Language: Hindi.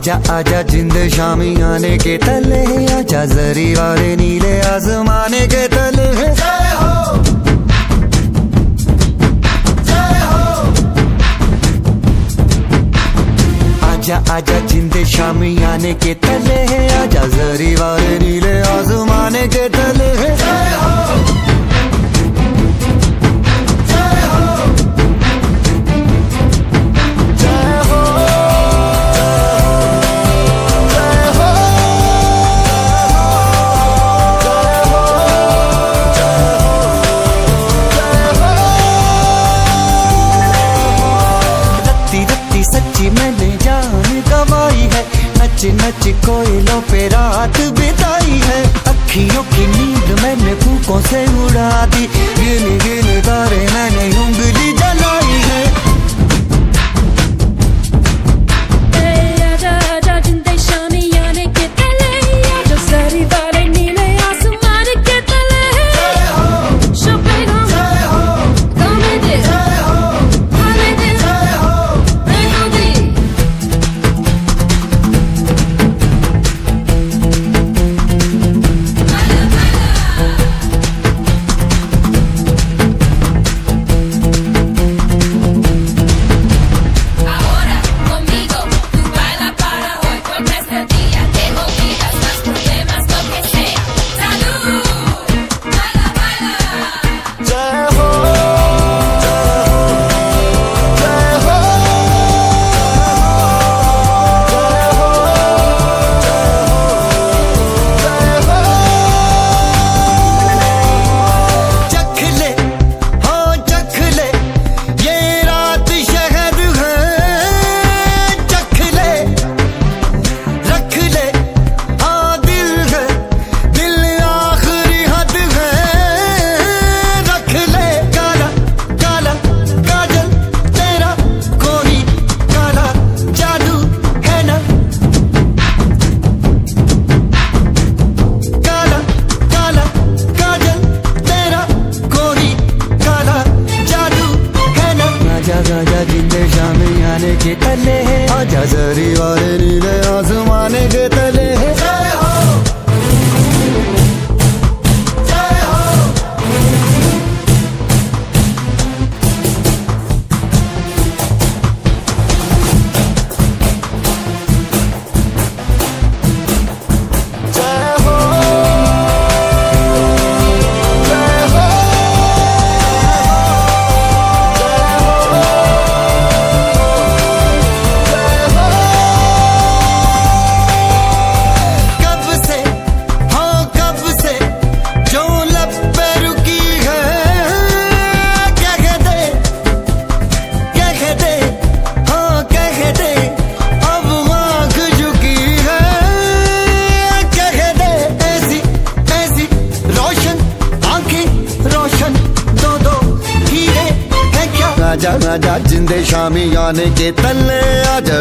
आजा आजा जिंद शामी आने के तले आजा जरी वाले नीले आसमाने के तले आजा आजा जिंदे शामी आने के तले आजा जरी वाले नीले आजमाने के तले हो। नच नच कोयलों पे रात बिताई है। अखियों की नींद मैंने फूकों से उड़ा दी। गिन गिन आजा आजा जिंदे शामी आने के तले आजा